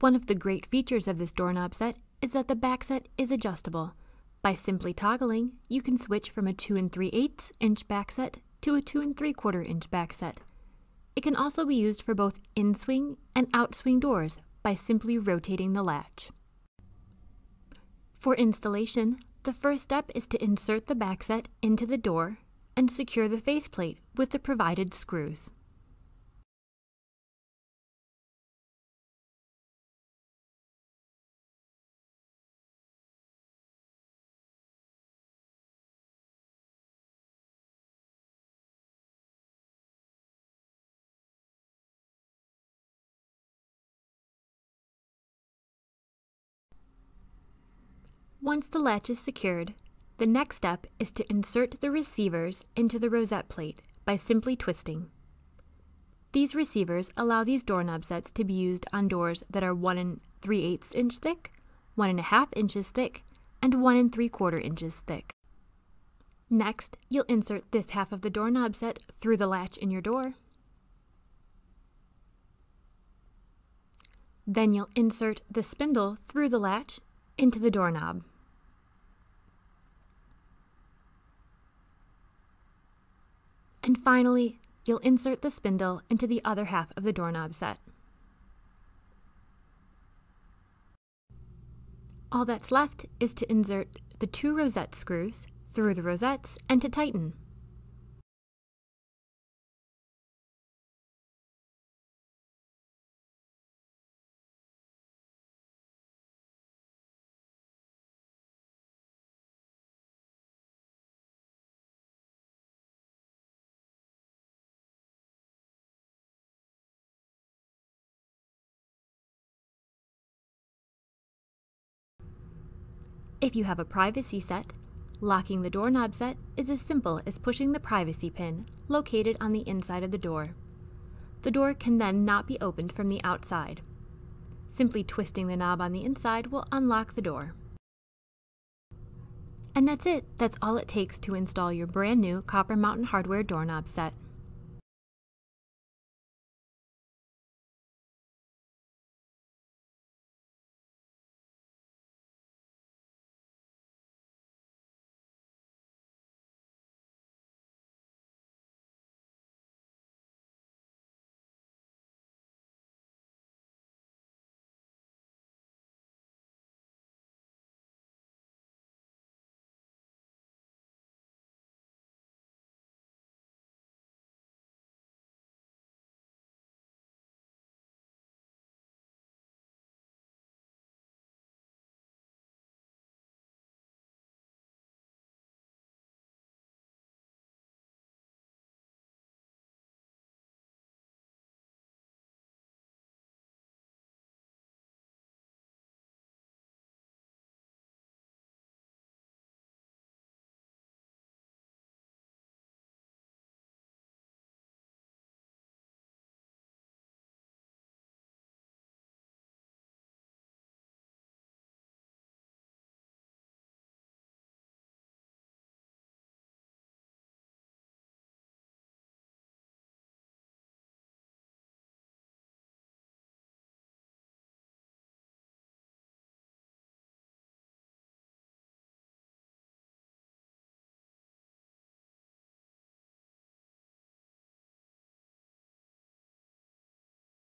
One of the great features of this doorknob set is that the back set is adjustable. By simply toggling, you can switch from a 2 and 3 8 inch back set to a 2 and 3 quarter inch back set. It can also be used for both in-swing and out-swing doors by simply rotating the latch. For installation, the first step is to insert the back set into the door and secure the faceplate with the provided screws. Once the latch is secured, the next step is to insert the receivers into the rosette plate by simply twisting. These receivers allow these doorknob sets to be used on doors that are 1 and 3 8 inch thick, 1 and a half inches thick, and 1 and 3 quarter inches thick. Next, you'll insert this half of the doorknob set through the latch in your door. Then you'll insert the spindle through the latch into the doorknob. And finally, you'll insert the spindle into the other half of the doorknob set. All that's left is to insert the two rosette screws through the rosettes and to tighten. If you have a privacy set, locking the doorknob set is as simple as pushing the privacy pin located on the inside of the door. The door can then not be opened from the outside. Simply twisting the knob on the inside will unlock the door. And that's it. That's all it takes to install your brand new Copper Mountain Hardware doorknob set.